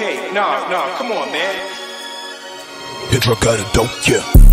okay. Nah, nah, come on, man. Hit got a dope, yeah.